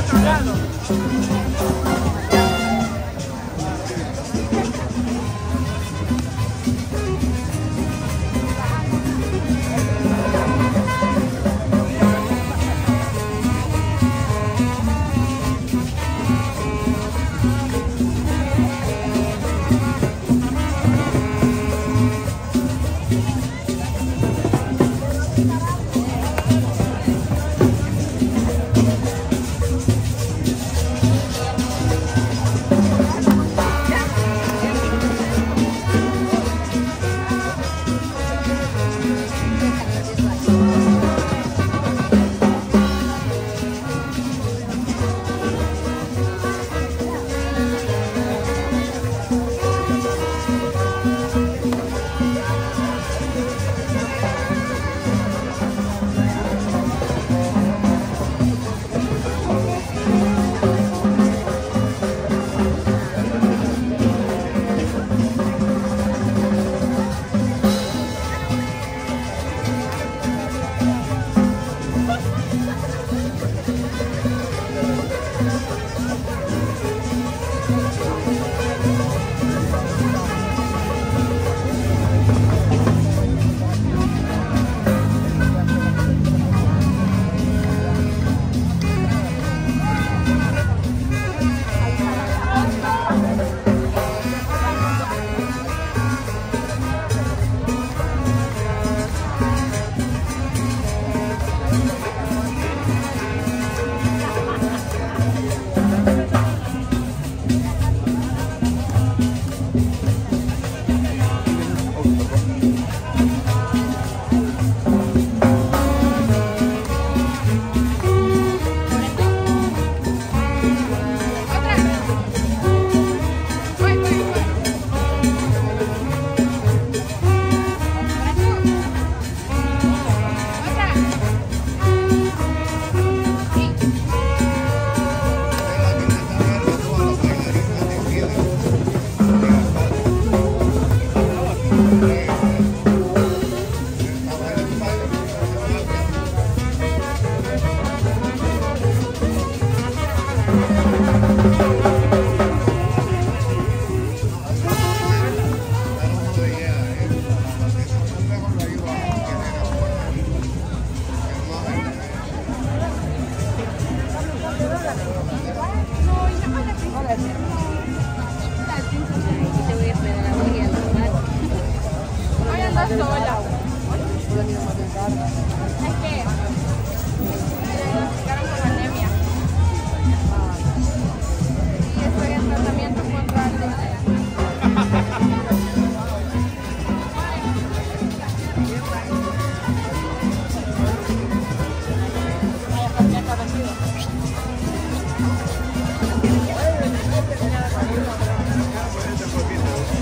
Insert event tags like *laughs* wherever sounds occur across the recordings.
otro lado.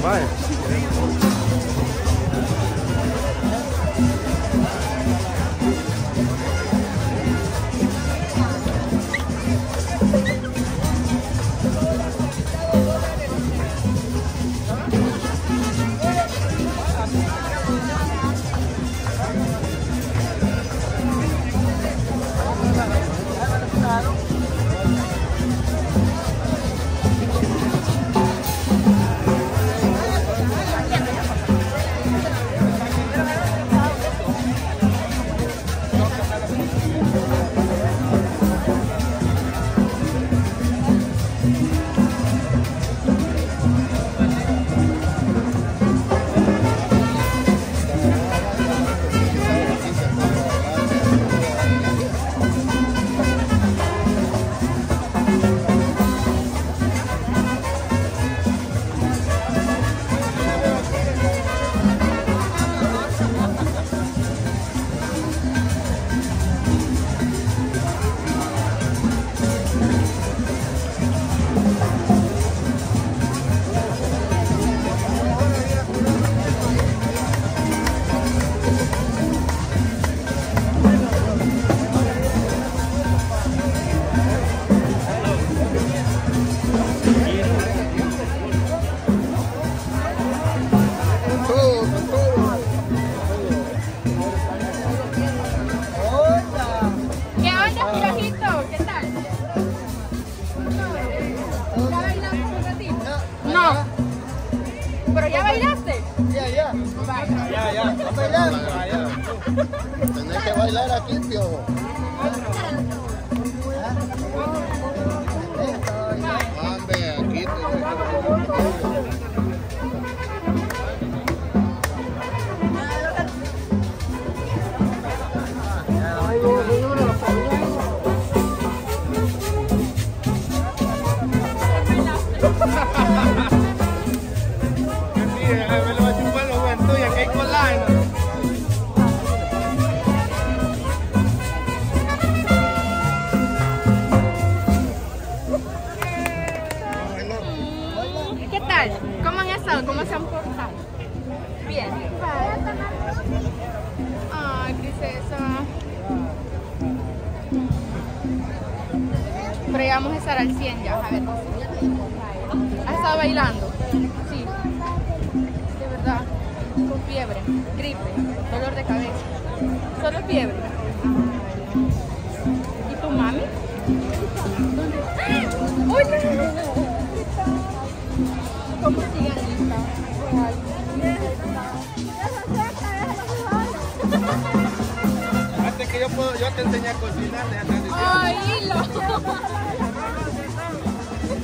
Vai. Bailar aquí. Hombre, aquí *laughs* vamos a estar al 100 ya, a ver. ¿Has estado bailando? Sí. De verdad. Con fiebre, gripe, dolor de cabeza. Solo fiebre. ¿Y tu mami? ¿Dónde? ¡Ah! ¡Hola! ¿Cómo sigue Anita? Antes que yo puedo, yo te enseñé a cocinar. ¡Ay, hilo!